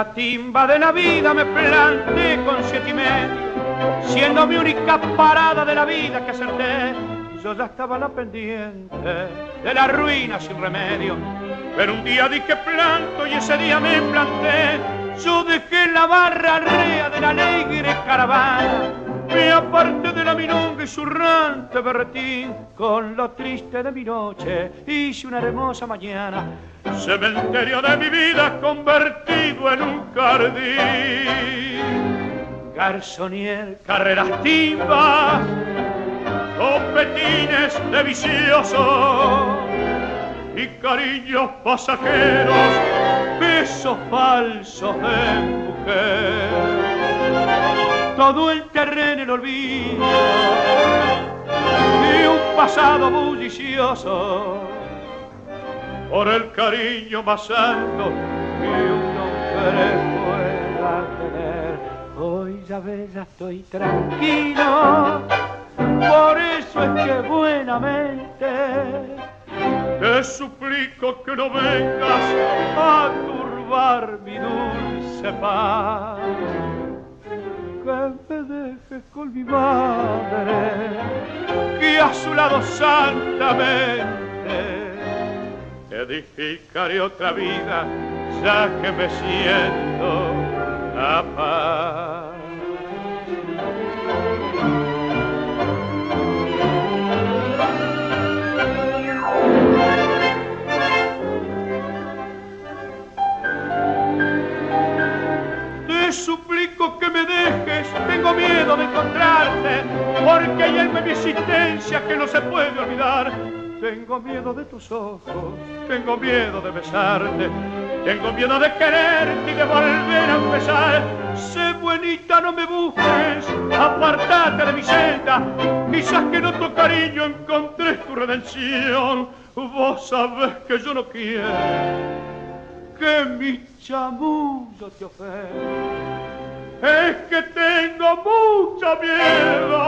la timba de la vida me planté con siete y medio, siendo mi única parada de la vida que acerté. Yo ya estaba la pendiente de la ruina sin remedio, pero un día dije planto y ese día me planté. Yo dejé la barra rea de la alegre caravana me aparté zurrante berretín, con lo triste de mi noche hice una hermosa mañana. Cementerio de mi vida convertido en un jardín. Garzonier, carreras timbas, copetines de vicioso y cariños pasajeros, besos falsos de mujer todo el terreno el olvido y un pasado bullicioso por el cariño más santo que un hombre pueda tener. Hoy ya ves, ya estoy tranquilo, por eso es que buenamente te suplico que no vengas a turbar mi dulce paz que me dejes con mi madre, que a su lado santamente edificaré otra vida, ya que me siento miedo de encontrarte, porque hay en mi existencia que no se puede olvidar. Tengo miedo de tus ojos, tengo miedo de besarte, tengo miedo de quererte y de volver a empezar. Sé buenita, no me busques, apartate de mi celda, quizás que no tu cariño encontré tu redención. Vos sabés que yo no quiero que mi chamullo te ofenda es que tengo mucho miedo